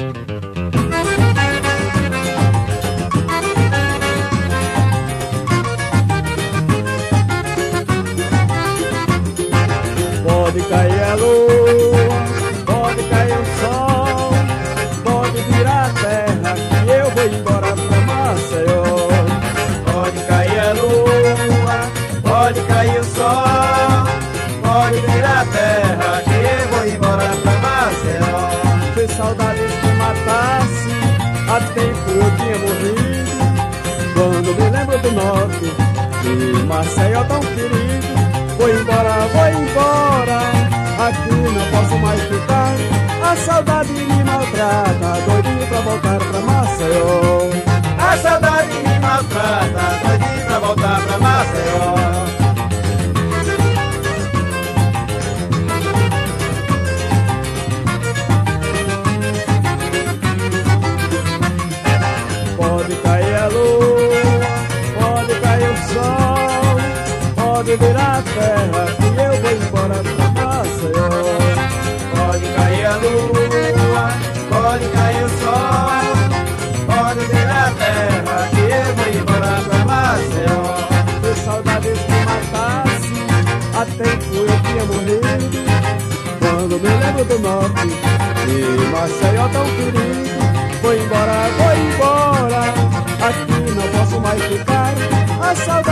Pode matasse, há tempo eu tinha morrido. Quando me lembro do norte, de Maceió tão querido. Vou embora, vou embora, aqui não posso mais ficar. A saudade me maltrata, doidinho pra voltar pra Maceió. A saudade Pode cair a lua, pode cair o sol, pode virar a terra que eu vou embora pra Maceió. Pode cair a lua, pode cair o sol, pode virar a terra que eu vou embora pra Maceió. Se saudades me matasse, há tempo eu tinha morrido. Quando me lembro do norte, de Maceió tão querido. Vou embora, vou embora, ficar.